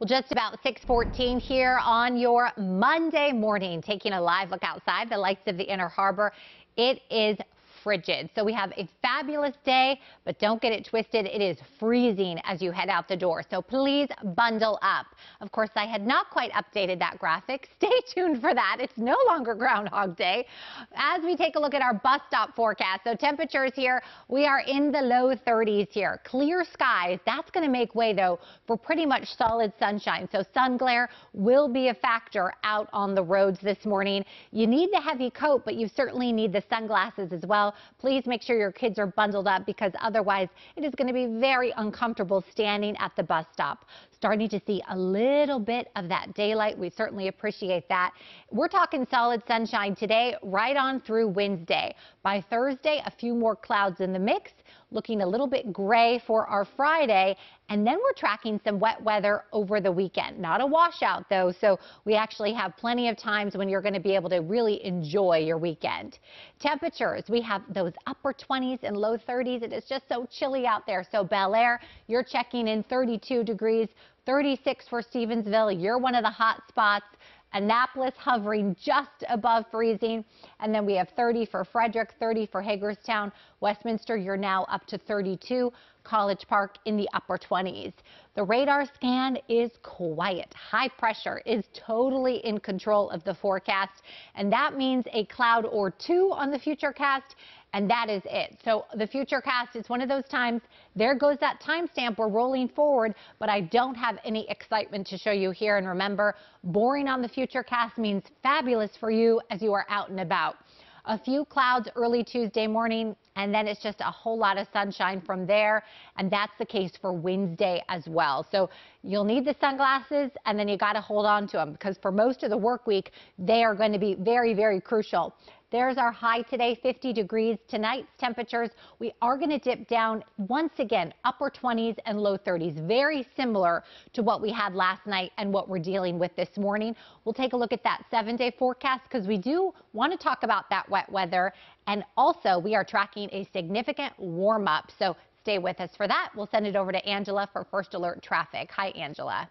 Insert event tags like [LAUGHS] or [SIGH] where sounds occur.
Well, just about 614 here on your Monday morning, taking a live look outside the lights of the Inner Harbor. It is frigid. So we have a fabulous day, but don't get it twisted. It is freezing as you head out the door. So please bundle up. Of course, I had not quite updated that graphic. [LAUGHS] Stay tuned for that. It's no longer Groundhog Day. As we take a look at our bus stop forecast, so temperatures here, we are in the low 30s here. Clear skies. That's going to make way, though, for pretty much solid sunshine. So sun glare will be a factor out on the roads this morning. You need the heavy coat, but you certainly need the sunglasses as well please make sure your kids are bundled up because otherwise it is going to be very uncomfortable standing at the bus stop. Starting to see a little bit of that daylight. We certainly appreciate that. We're talking solid sunshine today right on through Wednesday. By Thursday, a few more clouds in the mix, looking a little bit gray for our Friday. And then we're tracking some wet weather over the weekend. Not a washout, though, so we actually have plenty of times when you're going to be able to really enjoy your weekend. Temperatures, we have those upper 20s and low 30s. It is just so chilly out there. So Bel Air, you're checking in 32 degrees, 36 for Stevensville. You're one of the hot spots. Annapolis hovering just above freezing. And then we have 30 for Frederick, 30 for Hagerstown. Westminster, you're now up to 32. College Park in the upper 20s. The radar scan is quiet. High pressure is totally in control of the forecast, and that means a cloud or two on the futurecast and that is it. So the futurecast is one of those times, there goes that timestamp, we're rolling forward, but I don't have any excitement to show you here. And remember, boring on the futurecast means fabulous for you as you are out and about. A few clouds early Tuesday morning, and then it's just a whole lot of sunshine from there. And that's the case for Wednesday as well. So you'll need the sunglasses, and then you got to hold on to them because for most of the work week, they are going to be very, very crucial. There's our high today, 50 degrees. Tonight's temperatures, we are going to dip down once again, upper 20s and low 30s. Very similar to what we had last night and what we're dealing with this morning. We'll take a look at that seven day forecast because we do want to talk about that wet weather. And also, we are tracking a significant warm up. So stay with us for that. We'll send it over to Angela for First Alert Traffic. Hi, Angela.